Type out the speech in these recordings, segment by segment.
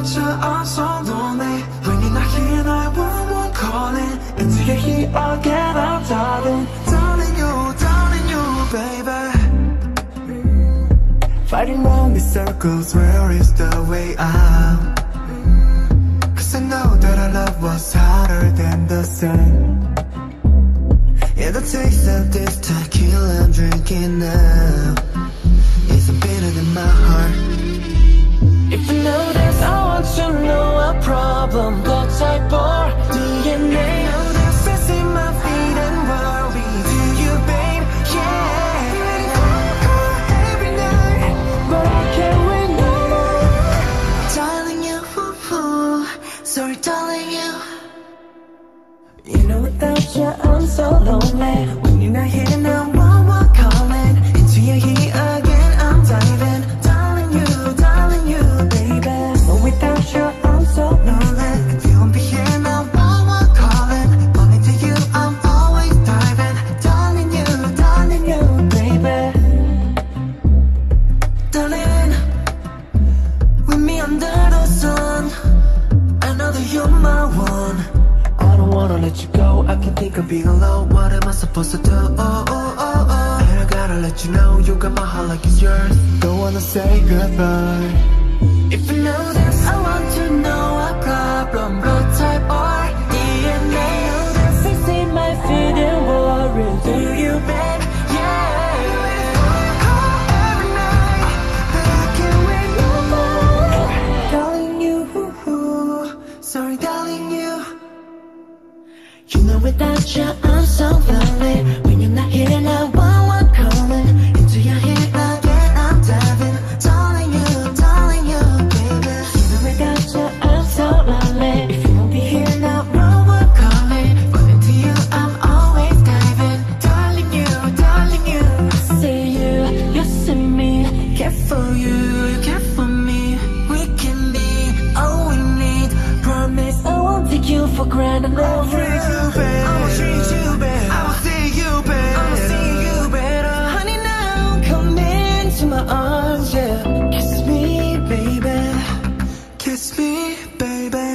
without you I'm so lonely When you're not here I won't want calling. Until you're here again I'm darling. Darling you, darling you, baby. Fighting round these circles Where is the way out? Cause I know that our love was hotter than the sun Yeah, the taste of this tequila I'm drinking now problem Go type or DNA Do you, babe? Yeah. Every night But I can't wait no more. Darling you, sorry darling you. You know without you I'm so lonely. When you're not here now, you're my one. I don't wanna let you go. I can think of being alone. What am I supposed to do? Oh, oh, oh, oh. And I gotta let you know You got my heart like it's yours. Don't wanna say goodbye. If you know this I want to know You know without you I'm so lonely When you're not here now one one calling Into your head again, I'm diving. Darling you, darling you, baby. You know without you I'm so lonely. If you won't be here now No one calling But into you, I'm always diving. Darling you, darling you. I see you, you see me. Care for you, for granted. I'll treat you better I'll treat you better. I'll see you better. I'll see you better. Honey, now come into my arms, yeah. Kiss me, baby. Kiss me, baby.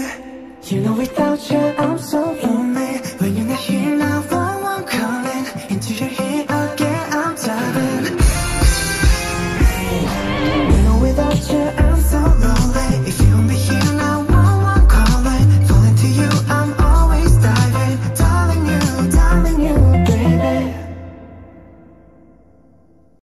You know without you I'm so lonely